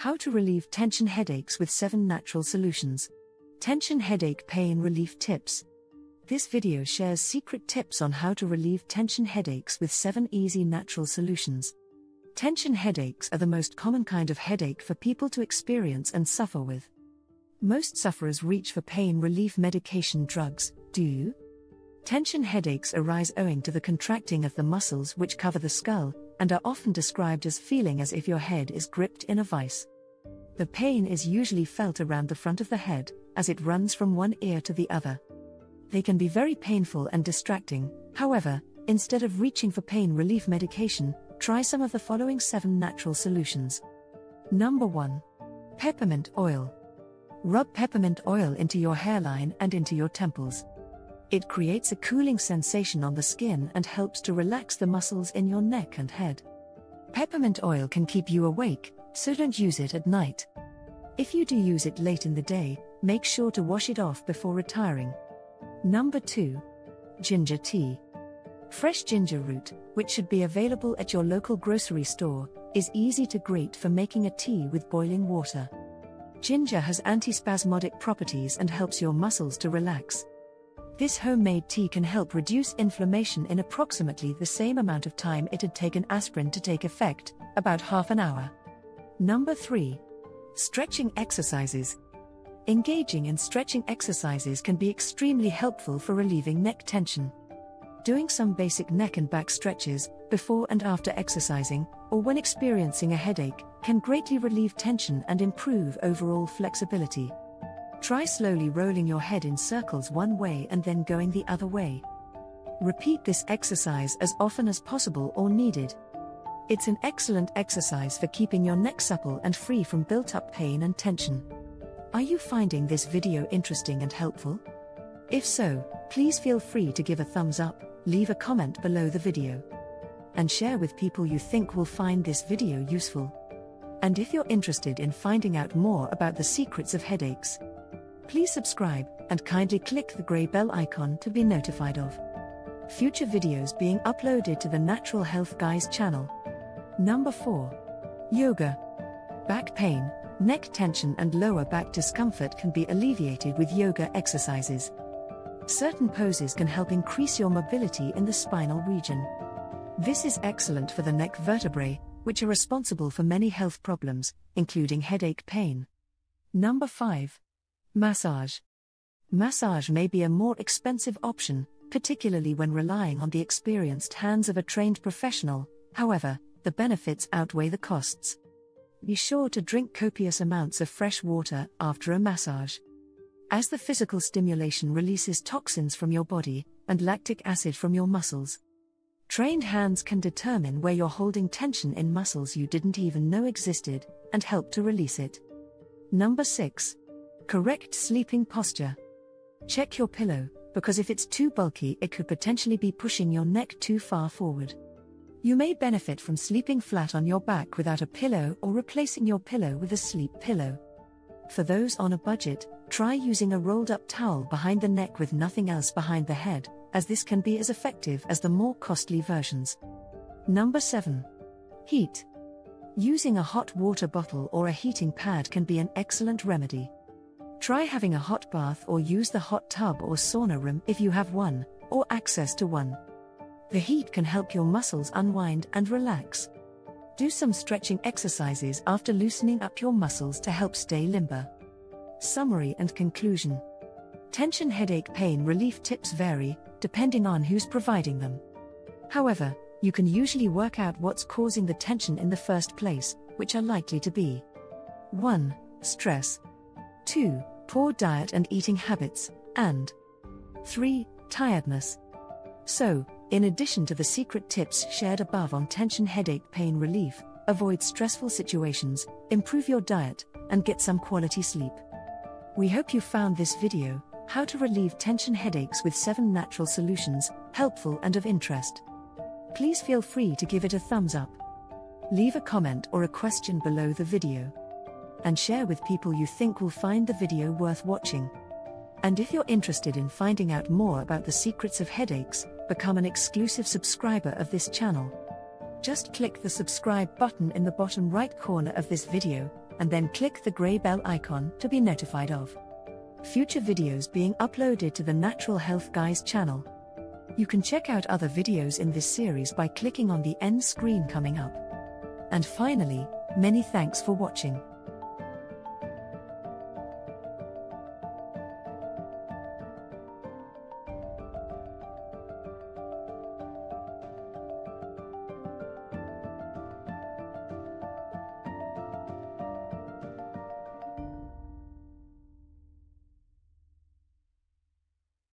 How to relieve tension headaches with 7 natural solutions. Tension headache pain relief tips. This video shares secret tips on how to relieve tension headaches with 7 easy natural solutions. Tension headaches are the most common kind of headache for people to experience and suffer with. Most sufferers reach for pain relief medication drugs, do you? Tension headaches arise owing to the contracting of the muscles which cover the skull, and are often described as feeling as if your head is gripped in a vice. The pain is usually felt around the front of the head, as it runs from one ear to the other. They can be very painful and distracting, however, instead of reaching for pain relief medication, try some of the following seven natural solutions. Number 1. Peppermint oil. Rub peppermint oil into your hairline and into your temples. It creates a cooling sensation on the skin and helps to relax the muscles in your neck and head. Peppermint oil can keep you awake, so don't use it at night. If you do use it late in the day, make sure to wash it off before retiring. Number 2. Ginger tea. Fresh ginger root, which should be available at your local grocery store, is easy to grate for making a tea with boiling water. Ginger has antispasmodic properties and helps your muscles to relax. This homemade tea can help reduce inflammation in approximately the same amount of time it had taken aspirin to take effect, about half an hour. Number 3. Stretching exercises. Engaging in stretching exercises can be extremely helpful for relieving neck tension. Doing some basic neck and back stretches, before and after exercising, or when experiencing a headache, can greatly relieve tension and improve overall flexibility. Try slowly rolling your head in circles one way and then going the other way. Repeat this exercise as often as possible or needed. It's an excellent exercise for keeping your neck supple and free from built up pain and tension. Are you finding this video interesting and helpful? If so, please feel free to give a thumbs up, leave a comment below the video, and share with people you think will find this video useful. And if you're interested in finding out more about the secrets of headaches, Please subscribe and kindly click the grey bell icon to be notified of future videos being uploaded to the Natural Health Guys channel. Number 4. Yoga. Back pain, neck tension, and lower back discomfort can be alleviated with yoga exercises. Certain poses can help increase your mobility in the spinal region. This is excellent for the neck vertebrae, which are responsible for many health problems, including headache pain. Number 5. Massage. Massage may be a more expensive option, particularly when relying on the experienced hands of a trained professional, however, the benefits outweigh the costs. Be sure to drink copious amounts of fresh water after a massage. As the physical stimulation releases toxins from your body and lactic acid from your muscles. Trained hands can determine where you're holding tension in muscles you didn't even know existed and help to release it. Number 6. Correct sleeping posture. Check your pillow, because if it's too bulky, it could potentially be pushing your neck too far forward. You may benefit from sleeping flat on your back without a pillow or replacing your pillow with a sleep pillow. For those on a budget, try using a rolled up towel behind the neck with nothing else behind the head, as this can be as effective as the more costly versions. Number 7. Heat. Using a hot water bottle or a heating pad can be an excellent remedy. Try having a hot bath or use the hot tub or sauna room if you have one, or access to one. The heat can help your muscles unwind and relax. Do some stretching exercises after loosening up your muscles to help stay limber. Summary and conclusion Tension headache pain relief tips vary, depending on who's providing them. However, you can usually work out what's causing the tension in the first place, which are likely to be 1. Stress. 2. Poor diet and eating habits, and 3. Tiredness. So, in addition to the secret tips shared above on tension headache pain relief, avoid stressful situations, improve your diet, and get some quality sleep. We hope you found this video, How to Relieve Tension Headaches with 7 Natural Solutions, helpful and of interest. Please feel free to give it a thumbs up. Leave a comment or a question below the video and share with people you think will find the video worth watching. And if you're interested in finding out more about the secrets of headaches, become an exclusive subscriber of this channel. Just click the subscribe button in the bottom right corner of this video, and then click the grey bell icon to be notified of future videos being uploaded to the Natural Health Guys channel. You can check out other videos in this series by clicking on the end screen coming up. And finally, many thanks for watching.